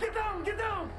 Get down, get down!